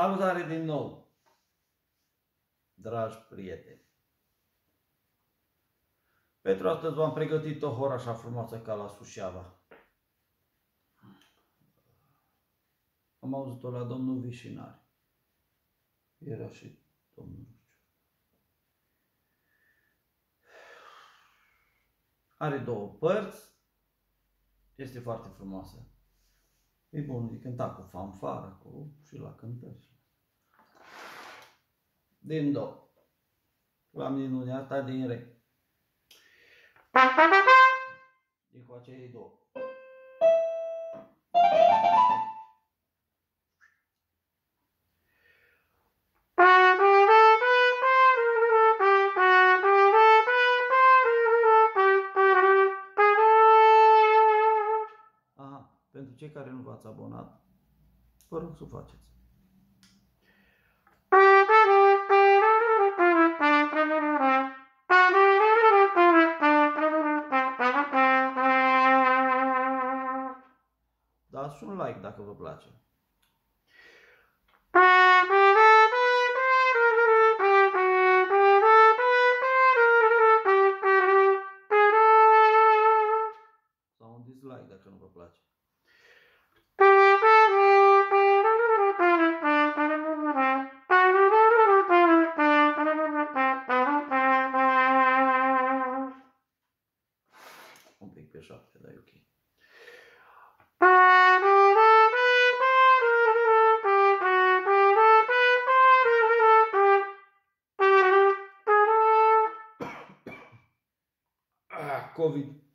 Salutare din nou, dragi prieteni! Pentru astăzi v-am pregătit o horă așa frumoasă ca la Sușeava. Am auzit-o la domnul Vișinari. Era și domnul Are două părți. Este foarte frumoasă. E bun, e cânta cu fanfară cu, și la cântări. Din do. L-am din unii asta din re. Din cu acei două. V-ați abonat, vă rog să o faceți. Dați un like dacă vă place. COVID.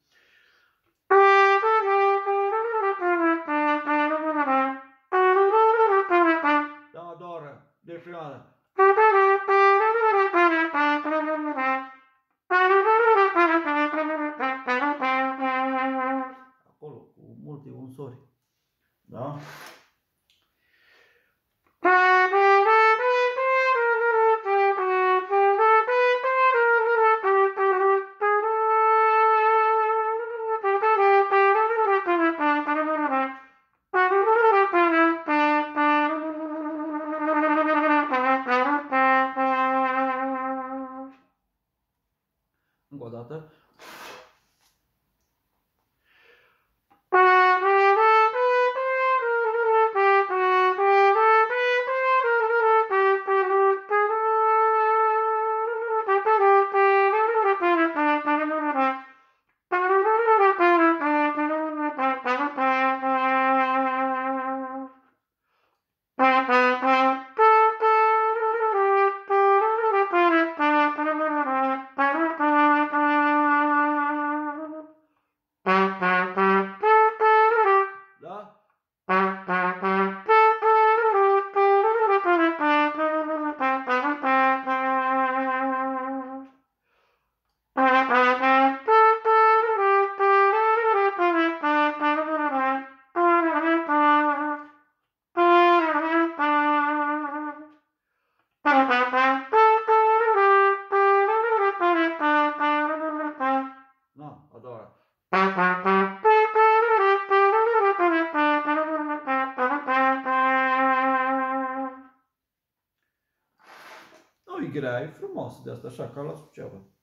Nu e grea, e frumos de asta, așa, ca la Suceava.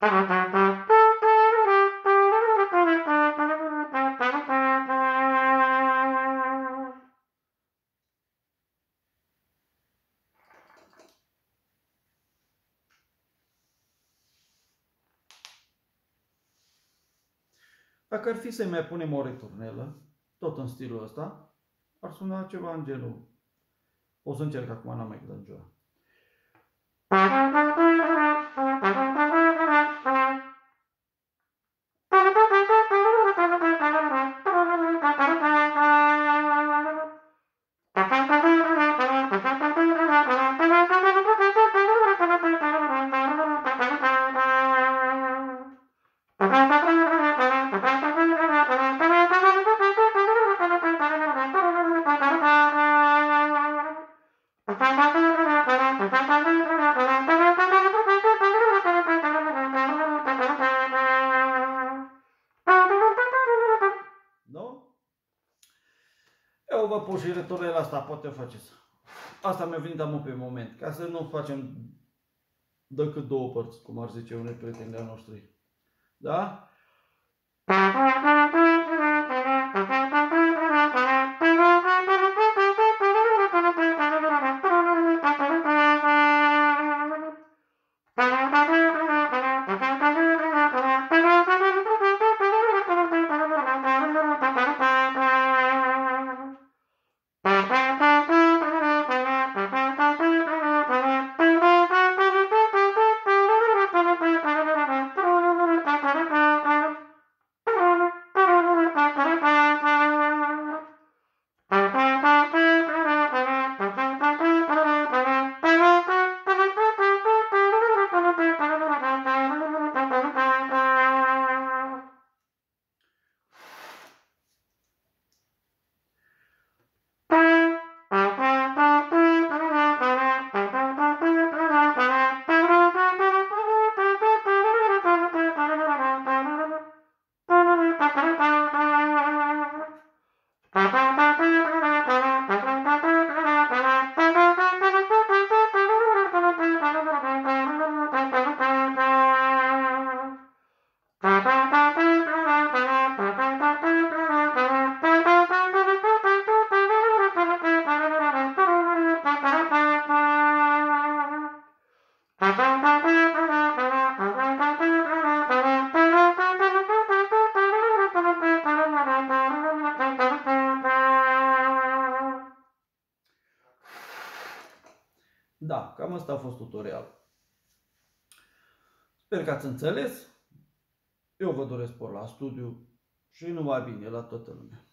Dacă ar fi să-i mai punem o returnelă, tot în stilul ăsta, ar suna ceva în genul. O să încerc acum, n-am mai dat vă pun și retornele asta, poate faceți. Asta mi-a venit amul pe moment, ca să nu facem decât două părți, cum ar zice unei prieteni de noștri. Da? Da, cam asta a fost tutorial. Sper că ați înțeles. Eu vă doresc spor la studiu și numai bine la toată lumea.